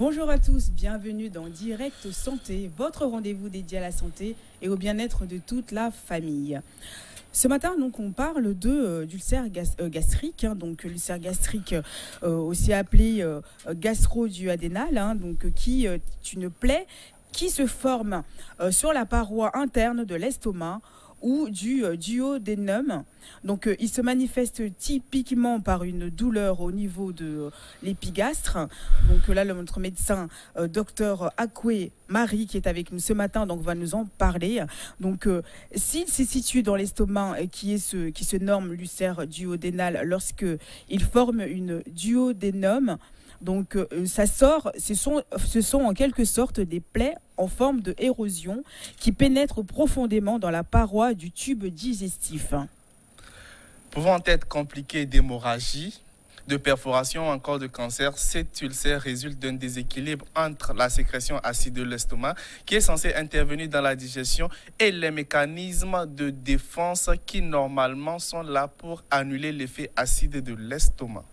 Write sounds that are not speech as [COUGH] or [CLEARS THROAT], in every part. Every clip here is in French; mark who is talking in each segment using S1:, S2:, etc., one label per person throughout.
S1: Bonjour à tous, bienvenue dans Direct Santé, votre rendez-vous dédié à la santé et au bien-être de toute la famille. Ce matin, on parle de euh, d'ulcère euh, gastrique, hein, donc l'ulcère gastrique euh, aussi appelé gastro-duodénal, hein, qui est une plaie qui se forme sur la paroi interne de l'estomac ou du euh, duodénum. Donc, euh, il se manifeste typiquement par une douleur au niveau de euh, l'épigastre. Donc là, notre médecin, docteur Akwe Marie, qui est avec nous ce matin, donc va nous en parler. Donc, s'il s'est situé dans l'estomac, qui est ce qui se norme l'ulcère duodénal, lorsque il forme une duodénum, donc euh, ça sort, ce sont, en quelque sorte des plaies en forme de érosion qui pénètrent profondément dans la paroi du tube digestif.
S2: Pouvant être compliquées d'hémorragie, de perforation ou encore de cancer, cet ulcère résulte d'un déséquilibre entre la sécrétion acide de l'estomac qui est censé intervenir dans la digestion et les mécanismes de défense qui normalement sont là pour annuler l'effet acide de l'estomac.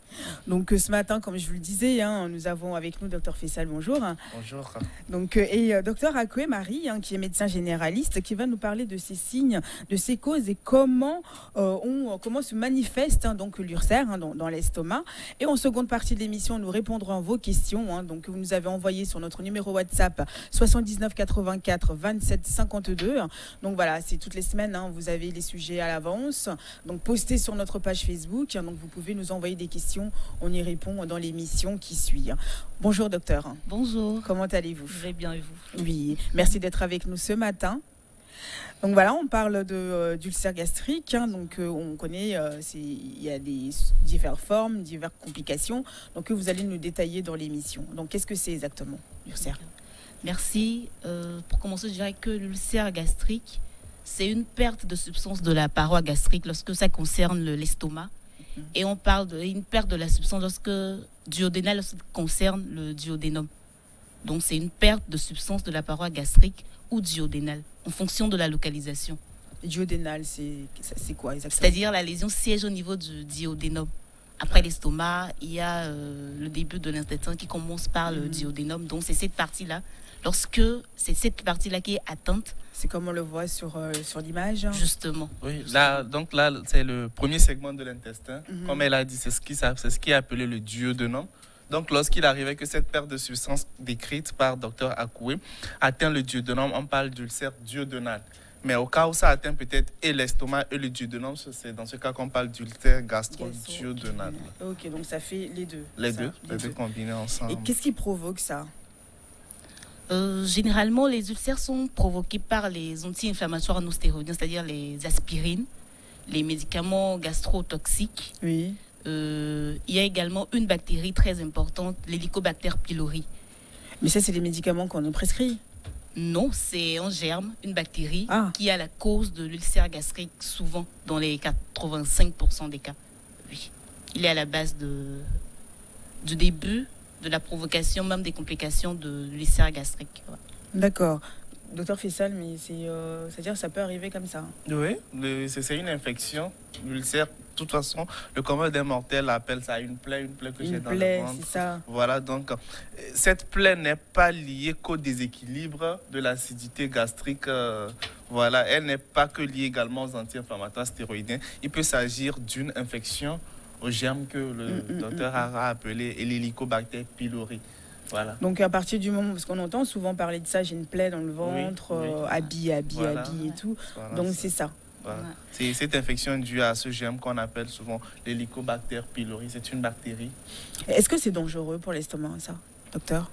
S1: Donc euh, ce matin, comme je vous le disais, hein, nous avons avec nous Dr Fessal, bonjour.
S2: Bonjour.
S1: Donc, euh, et euh, Dr Akwe Marie, hein, qui est médecin généraliste, qui va nous parler de ces signes, de ces causes et comment, on, comment se manifeste hein, donc l'ulcère dans, l'estomac. Et en seconde partie de l'émission, nous répondrons à vos questions. donc vous nous avez envoyé sur notre numéro WhatsApp 79 84 27 52. Donc voilà, c'est toutes les semaines, vous avez les sujets à l'avance. Donc postez sur notre page Facebook. donc vous pouvez nous envoyer des questions on y répond dans l'émission qui suit. Bonjour docteur.
S3: Bonjour.
S1: Comment allez-vous?
S3: Je vais bien et vous?
S1: Oui, merci d'être avec nous ce matin. Donc voilà, on parle de euh, d'ulcère gastrique. Hein. donc euh, on connaît, euh, il y a des diverses formes, diverses complications. Donc vous allez nous détailler dans l'émission. Donc qu'est-ce que c'est exactement l'ulcère?
S3: Merci. pour commencer, je dirais que l'ulcère gastrique, c'est une perte de substance de la paroi gastrique lorsque ça concerne l'estomac et on parle d'une perte de la substance lorsque duodénal concerne le duodénum. Donc c'est une perte de substance de la paroi gastrique ou duodénale en fonction de la localisation.
S1: Duodénal, c'est quoi exactement?
S3: C'est-à-dire la lésion siège au niveau du duodénum. Après l'estomac, il y a euh, le début de l'intestin qui commence par le mm. duodénum. Donc c'est cette partie-là. Lorsque c'est cette partie-là qui est atteinte,
S1: c'est comme on le voit sur, euh, sur l'image. Hein.
S3: Justement.
S2: Oui, là, donc là, c'est le premier segment de l'intestin. Mhm. Comme elle a dit, c'est ce, qui, ce qui est appelé le duodénum. Donc, lorsqu'il arrivait que cette perte de substance décrite par Dr Akoué atteint le duodénum, on parle d'ulcère duodénal. Mais au cas où ça atteint peut-être et l'estomac et le duodénum, c'est dans ce cas qu'on parle d'ulcère gastro-duodénal.
S1: Ok, donc ça fait les deux.
S2: Les deux, les, deux combinés ensemble.
S1: Et qu'est-ce qui provoque ça?
S3: Euh, généralement, les ulcères sont provoqués par les anti-inflammatoires non stéroïdiens, c'est-à-dire les aspirines, les médicaments gastrotoxiques.
S1: Oui.
S3: Euh, il y a également une bactérie très importante, l'hélicobacter pylori.
S1: Mais ça, c'est les médicaments qu'on nous prescrit
S3: Non, c'est un germe, une bactérie
S1: ah.
S3: qui a la cause de l'ulcère gastrique, souvent dans les 85% des cas. Oui. Il est à la base de, du début de la provocation, même des complications de l'ulcère gastrique.
S1: D'accord. Docteur Fissal, mais c'est, euh, à dire que ça peut arriver comme ça.
S2: Oui, c'est une infection. L'ulcère, de toute façon, le commun des mortels appelle ça une plaie, une plaie que j'ai dans
S1: le
S2: ventre.
S1: c'est ça.
S2: Voilà, donc cette plaie n'est pas liée qu'au déséquilibre de l'acidité gastrique. Euh, voilà, elle n'est pas que liée également aux anti-inflammatoires stéroïdiens. Il peut s'agir d'une infection au germe que le mm, mm, docteur mm, a appelé l'hélicobacter pylori. Voilà.
S1: Donc à partir du moment, parce qu'on entend souvent parler de ça, j'ai une plaie dans le ventre, euh, habillé, habillé, habillé et tout. Donc c'est ça.
S2: C'est cette infection due à ce germe qu'on appelle souvent l'hélicobacter pylori. C'est une bactérie.
S1: Est-ce que c'est dangereux pour l'estomac, ça, docteur?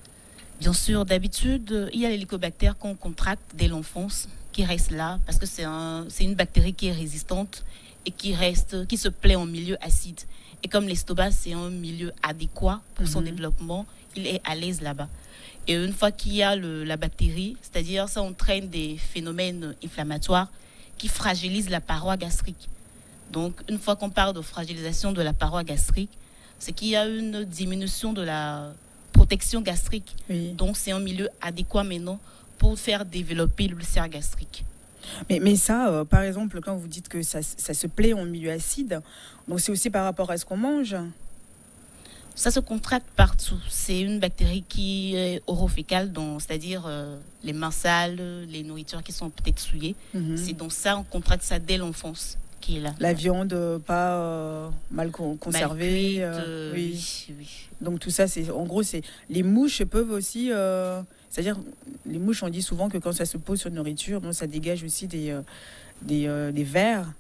S3: Bien sûr, d'habitude, il y a l'hélicobacter qu'on contracte dès l'enfance, qui reste là, parce que c'est un, une bactérie qui est résistante et qui reste, qui se plaît en milieu acide. Et comme l'estomac, c'est un milieu adéquat pour son mhm. développement, il est à l'aise là-bas. Et une fois qu'il y a le, la bactérie, c'est-à-dire ça entraîne des phénomènes inflammatoires qui fragilisent la paroi gastrique. Donc, une fois qu'on parle de fragilisation de la paroi gastrique, c'est qu'il y a une diminution de la protection gastrique. Donc, c'est un milieu adéquat maintenant pour faire développer l'ulcère gastrique.
S1: Mais, mais ça, euh, par exemple, quand vous dites que ça, ça se plaît en milieu acide, donc c'est aussi par rapport à ce qu'on mange
S3: Ça se contracte partout. C'est une bactérie qui est orofécale, c'est-à-dire euh, les mains sales, les nourritures qui sont peut-être souillées. Mhm. C'est donc ça, on contracte ça dès l'enfance. Qui est là.
S1: La viande euh, pas euh, mal conservée.
S3: oui. oui.
S1: Donc tout ça, c'est en gros, c'est les mouches peuvent aussi, c'est-à-dire les mouches, on dit souvent que quand ça se pose sur une nourriture, ça dégage aussi des des, des vers.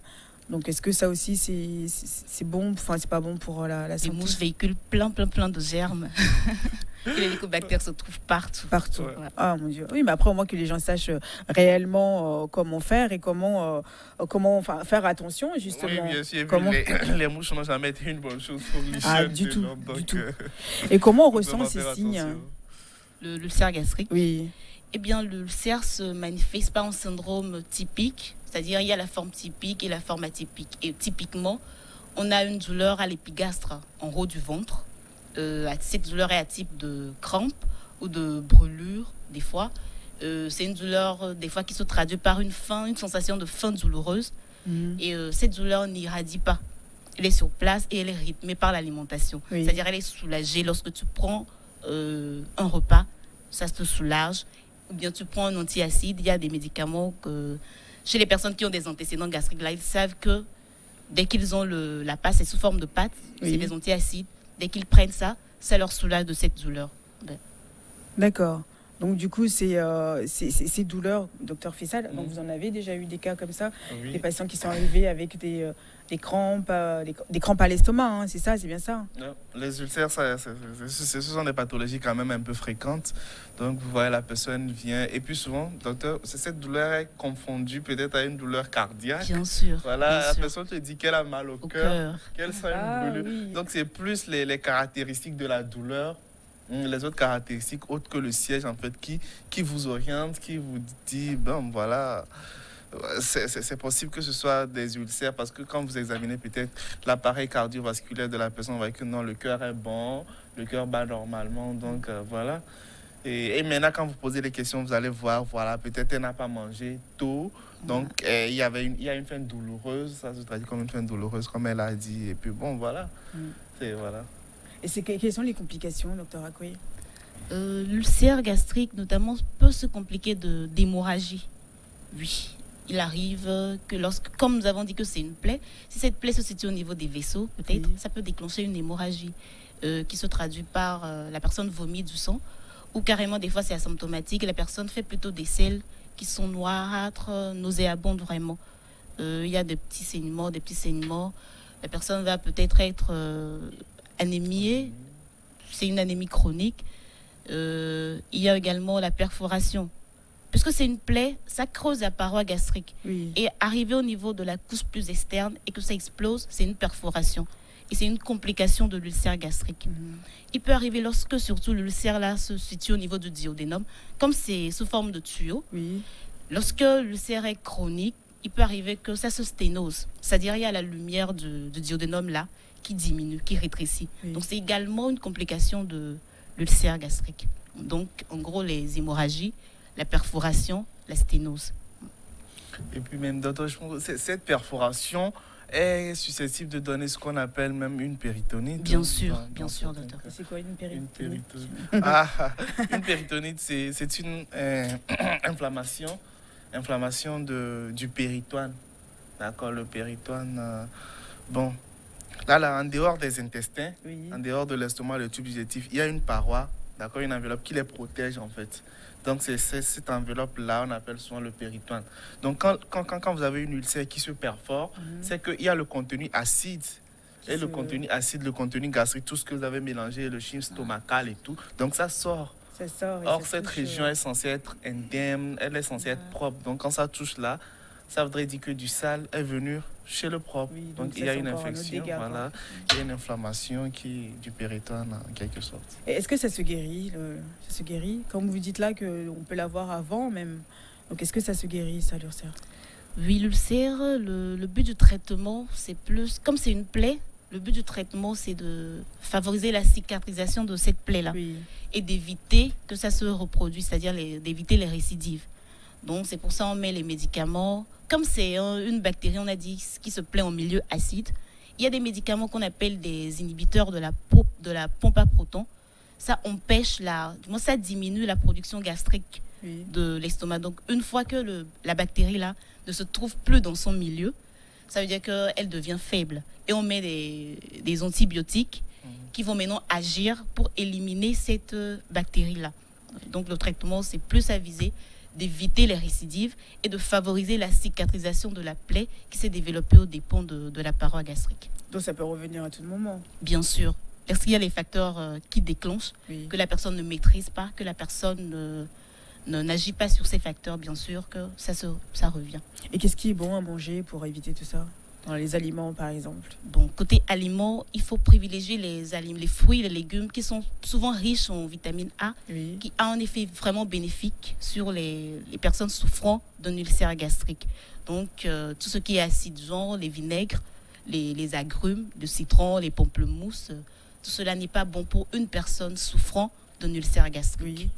S1: Donc est-ce que ça aussi c'est bon, enfin c'est pas bon pour la, la santé
S3: Les mouches véhiculent plein plein plein de germes. [LAUGHS] les hélicobactères se trouvent partout.
S1: Partout. Ah mon dieu. Oui, mais après au moins que les gens sachent euh, réellement euh, comment faire et comment euh, comment enfin, faire attention justement.
S2: Oui, bien sûr. Comment... Les, [COUGHS] les, mouches n'ont jamais été une bonne chose pour les Ah
S1: du tout, du tout. Et comment on ressent ces signes
S3: Le, gastrique.
S1: Oui.
S3: Eh bien, le se manifeste pas en syndrome typique c'est-à-dire, il y a la forme typique et la forme atypique. Et typiquement, on a une douleur à l'épigastre, en haut du ventre. Euh, cette douleur est à type de crampe ou de brûlure, des fois. Euh, c'est une douleur, euh, des fois, qui se traduit par une faim, une sensation de faim douloureuse. Mhm. Et cette douleur n'irradie pas. Elle est sur place et elle est rythmée par l'alimentation. C'est-à-dire, elle est soulagée lorsque tu prends un repas, ça te soulage. Ou bien tu prends un antiacide, il y a des médicaments que chez les personnes qui ont des antécédents gastriques, là, ils savent que dès qu'ils ont le, la pâte, c'est sous forme de pâte, c'est des antiacides. Dès qu'ils prennent ça, ça leur soulage de cette douleur.
S1: D'accord. Donc du coup, c'est euh, ces douleurs, docteur Fissal, donc mm. vous en avez déjà eu des cas comme ça, des patients qui sont arrivés avec des, euh, des crampes, euh, des, crampes à l'estomac, hein, c'est ça, c'est bien ça?
S2: Les ulcères, ça, ce sont des pathologies quand même un peu fréquentes. Donc, vous voyez, la personne vient. Et puis souvent, docteur, cette douleur est confondue peut-être à une douleur cardiaque.
S3: Bien sûr.
S2: Voilà, la personne te dit qu'elle a mal au, cœur, qu'elle sent une ah brûlure. Donc, c'est plus les, les caractéristiques de la douleur les autres caractéristiques autres que le siège en fait qui, qui vous oriente, qui vous dit bon voilà c'est possible que ce soit des ulcères parce que quand vous examinez peut-être l'appareil cardiovasculaire de la personne, on voit que non, le cœur est bon, le cœur bat normalement, donc euh, voilà. Et, maintenant, quand vous posez les questions, vous allez voir, voilà, peut-être elle n'a pas mangé tôt, donc euh, il y avait une, il y a une fin douloureuse, ça se traduit comme une fin douloureuse, comme elle a dit, et puis bon, voilà. Mm. C'est voilà.
S1: Et quelles sont les complications, docteur Akoye
S3: euh, L'ulcère gastrique, notamment, peut se compliquer d'hémorragie. Oui, il arrive que lorsque, comme nous avons dit que c'est une plaie, si cette plaie se situe au niveau des vaisseaux, peut-être, ça peut déclencher une hémorragie euh, qui se traduit par euh, la personne vomit du sang, ou carrément des fois c'est asymptomatique, la personne fait plutôt des selles qui sont noirâtres, nauséabondes vraiment. Euh, il y a des petits saignements, des petits saignements. La personne va peut-être être, anémiée, c'est une anémie chronique. il y a également la perforation puisque c'est une plaie, ça creuse la paroi gastrique. Et arriver au niveau de la couche plus externe et que ça explose, c'est une perforation. Et c'est une complication de l'ulcère gastrique. Mhm. Il peut arriver lorsque surtout l'ulcère là se situe au niveau du duodénum, comme c'est sous forme de tuyau. Lorsque l'ulcère est chronique, il peut arriver que ça se sténose. C'est-à-dire il y a la lumière du, du duodénum là qui diminue, qui rétrécit. Donc c'est également une complication de l'ulcère gastrique. Donc en gros les hémorragies la perforation, la sténose.
S2: Et puis même, d'autres, cette perforation est susceptible de donner ce qu'on appelle même une péritonite.
S3: Bien sûr, bien sûr, docteur.
S1: C'est quoi une péritonite? [LAUGHS]
S2: Ah, Une péritonite, c'est une euh, [CLEARS THROAT] inflammation, inflammation de, du péritoine. D'accord, le péritoine. Euh, bon, là, là, en dehors des intestins, en dehors de l'estomac, le tube digestif, il y a une paroi, d'accord, une enveloppe qui les protège en fait. Donc, c'est cette enveloppe-là, on appelle souvent le péritoine. Donc, quand, quand, quand, vous avez une ulcère qui se perfore, mhm. c'est qu'il y a le contenu acide. Et le contenu acide, le contenu gastrique, tout ce que vous avez mélangé, le chim stomacal et tout. Donc, ça sort.
S1: Ça
S2: Or, cette région est censée être indemne, elle est censée être propre. Donc, quand ça touche là, ça voudrait dire que du sale est venu chez le propre. donc, il y a une infection, voilà, il y a une inflammation qui du péritoine en quelque sorte.
S1: Est-ce que ça se guérit Ça se guérit? Comme vous dites là qu'on peut l'avoir avant même. Donc est-ce que ça se guérit ça l'ulcère?
S3: Oui, l'ulcère, le, le, but du traitement, c'est plus, comme c'est une plaie, le but du traitement, c'est de favoriser la cicatrisation de cette plaie-là et d'éviter que ça se reproduise, c'est-à-dire d'éviter les récidives. Donc c'est pour ça qu'on met les médicaments. Comme c'est une bactérie, on a dit, qui se plaît en milieu acide, il y a des médicaments qu'on appelle des inhibiteurs de la, de la pompe à protons, ça empêche la, ça diminue la production gastrique de l'estomac. Donc une fois que le, la bactérie là ne se trouve plus dans son milieu, ça veut dire qu'elle devient faible. Et on met des, des antibiotiques mhm. qui vont maintenant agir pour éliminer cette bactérie là. Donc le traitement c'est plus avisé d'éviter les récidives et de favoriser la cicatrisation de la plaie qui s'est développée au dépend de, de, la paroi gastrique.
S1: Donc ça peut revenir à tout moment
S3: Bien sûr. Parce qu'il y a les facteurs euh, qui déclenchent, que la personne ne maîtrise pas, que la personne ne, n'agit pas sur ces facteurs, bien sûr, que ça, se, ça revient.
S1: Et qu'est-ce qui est bon à manger pour éviter tout ça? Dans les aliments, par exemple
S3: Bon, côté aliments, il faut privilégier les, aliments, les fruits, les légumes qui sont souvent riches en vitamine A, qui a un effet vraiment bénéfique sur les, les personnes souffrant d'un ulcère gastrique. Donc, euh, tout ce qui est acide, genre les vinaigres, les, les agrumes, le citron, les pamplemousses, tout cela n'est pas bon pour une personne souffrant d'un ulcère gastrique.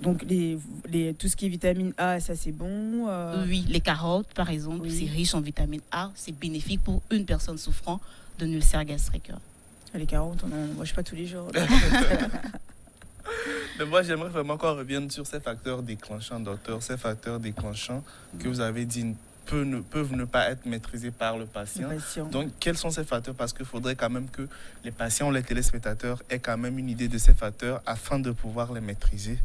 S1: Donc les, les, tout ce qui est vitamine A, ça c'est bon.
S3: Euh. Oui, les carottes par exemple, c'est riche en vitamine A, c'est bénéfique pour une personne souffrant d'un ulcère gastrique.
S1: Ah, les carottes, on ne mange pas tous les jours. [LAUGHS] [LAUGHS]
S2: Mais moi, j'aimerais vraiment qu'on revienne sur ces facteurs déclenchants, docteur, ces facteurs déclenchants que vous avez dit peuvent ne, pas être maîtrisés par le patient. Donc, quels sont ces facteurs? Parce qu'il faudrait quand même que les patients les téléspectateurs aient quand même une idée de ces facteurs afin de pouvoir les maîtriser.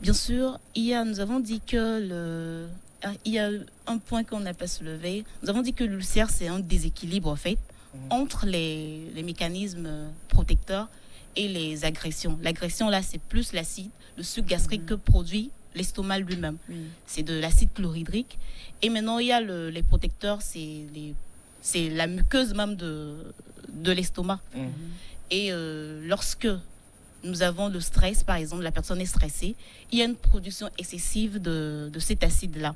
S3: Bien sûr, il y a, nous avons dit que le, ah, il y a un point qu'on n'a pas soulevé. Nous avons dit que l'ulcère, c'est un déséquilibre, en fait, mhm. entre les, les, mécanismes protecteurs et les agressions. L'agression, là, c'est plus l'acide, le sucre gastrique mhm. que produit l'estomac lui-même. C'est de l'acide chlorhydrique. Et maintenant, il y a les protecteurs, c'est la muqueuse même de, de l'estomac. Mhm. Et euh, lorsque nous avons le stress, par exemple, la personne est stressée, il y a une production excessive de, de cet acide-là.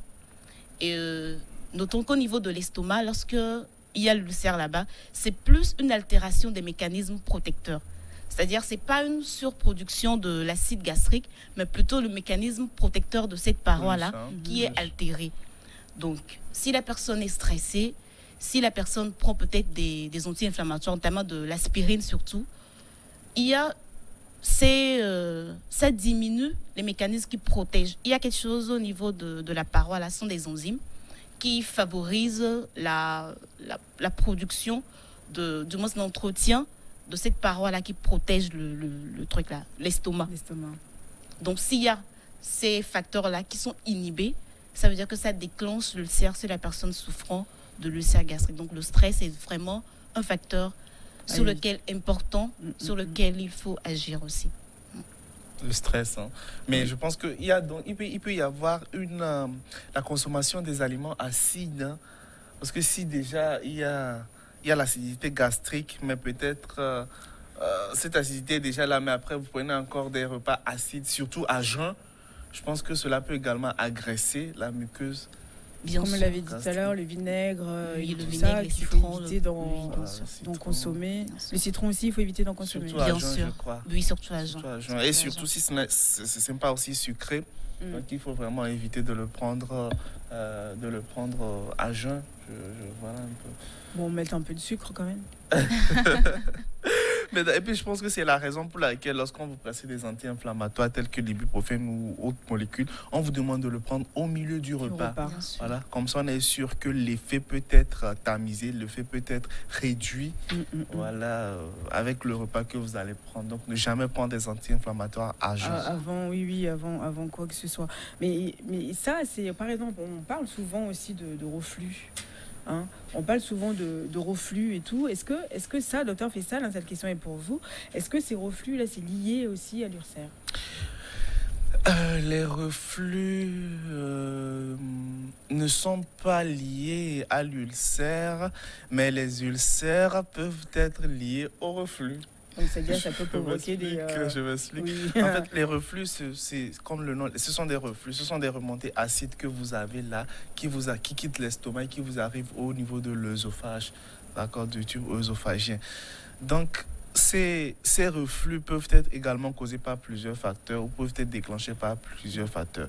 S3: Et euh, notons qu'au niveau de l'estomac, lorsque il y a l'ulcère là-bas, c'est plus une altération des mécanismes protecteurs. C'est-à-dire, ce n'est pas une surproduction de l'acide gastrique, mais plutôt le mécanisme protecteur de cette paroi-là qui est altéré. Donc, si la personne est stressée, si la personne prend peut-être des, anti-inflammatoires, notamment de l'aspirine surtout, il y a euh, ça diminue les mécanismes qui protègent. Il y a quelque chose au niveau de, la paroi, là, ce sont des enzymes qui favorisent la, la, production de, du moins l'entretien de cette paroi-là qui protège le, truc là, l'estomac. Donc s'il y a ces facteurs-là qui sont inhibés, ça veut dire que ça déclenche l'ulcère chez la personne souffrant de l'ulcère gastrique. Donc le stress est vraiment un facteur sur lequel important, mm, mm, sur mm. lequel il faut agir aussi.
S2: Le stress. Hein. Mais je pense qu'il y a donc, il peut, il peut y avoir une, euh, la consommation des aliments acides. Hein. parce que si déjà il y a il y a l'acidité gastrique, mais peut-être euh, euh, cette acidité est déjà là, mais après vous prenez encore des repas acides, surtout à jeun. Je pense que cela peut également agresser la muqueuse.
S1: Bien Comme on l'avait dit tout à l'heure, le vinaigre, euh, le vinaigre, il faut éviter d'en consommer. Le citron aussi, il faut éviter d'en consommer.
S2: Surtout bien sûr. Je crois.
S3: Oui, surtout à jeun.
S2: Et surtout si ce n'est pas aussi sucré. Mm. Donc il faut vraiment éviter de le prendre, de le prendre à jeun. Je, je, voilà un peu.
S1: Bon, mettre un peu de sucre quand même. [LAUGHS]
S2: Mais, et puis je pense que c'est la raison pour laquelle lorsqu'on vous place des anti-inflammatoires tels que l'ibuprofène ou autres molécules, on vous demande de le prendre au milieu du, repas. Voilà, comme ça on est sûr que l'effet peut être tamisé, l'effet peut être réduit. Mm, mm, mm. Voilà, euh, avec le repas que vous allez prendre. Donc ne jamais prendre des anti-inflammatoires à jeun.
S1: Ah, avant, oui, oui, avant, avant quoi que ce soit. Mais, mais ça, c'est par exemple, on parle souvent aussi de, de reflux. Hein. On parle souvent de, reflux et tout. Est-ce que, ça, docteur Fessal, hein, cette question est pour vous, est-ce que ces reflux-là, c'est lié aussi à l'ulcère?
S2: Euh, les reflux euh, ne sont pas liés à l'ulcère, mais les ulcères peuvent être liés au reflux.
S1: Donc c'est-à-dire ça peut provoquer des.
S2: Euh, je m'explique. En [LAUGHS] fait, les reflux, c'est comme le nom, ce sont des reflux, ce sont des remontées acides que vous avez là, qui vous a, qui quittent l'estomac et qui vous arrivent au niveau de l'œsophage, d'accord, du tube œsophagien. Donc ces, ces, reflux peuvent être également causés par plusieurs facteurs ou peuvent être déclenchés par plusieurs facteurs.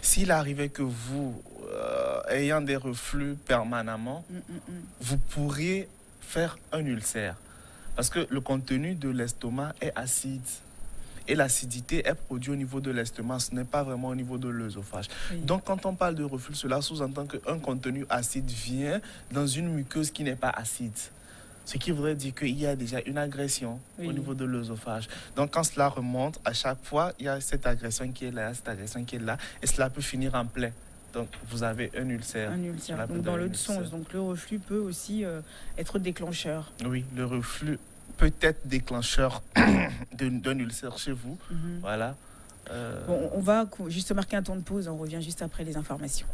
S2: S'il arrivait que vous, euh, ayant des reflux permanemment, mm, mm, mm. vous pourriez faire un ulcère. Parce que le contenu de l'estomac est acide. Et l'acidité est produite au niveau de l'estomac, ce n'est pas vraiment au niveau de l'œsophage. Donc quand on parle de reflux, cela sous-entend qu'un contenu acide vient dans une muqueuse qui n'est pas acide. Ce qui voudrait dire qu'il y a déjà une agression au niveau de l'œsophage. Donc quand cela remonte, à chaque fois, il y a cette agression qui est là, cette agression qui est là, et cela peut finir en plaie. Donc vous avez un ulcère.
S1: Un ulcère. Donc dans l'autre sens, donc le reflux peut aussi euh, être déclencheur.
S2: Oui, le reflux peut être déclencheur [COUGHS] d'un ulcère chez vous. Mhm. Voilà.
S1: Euh, bon, on va juste marquer un temps de pause, on revient juste après les informations.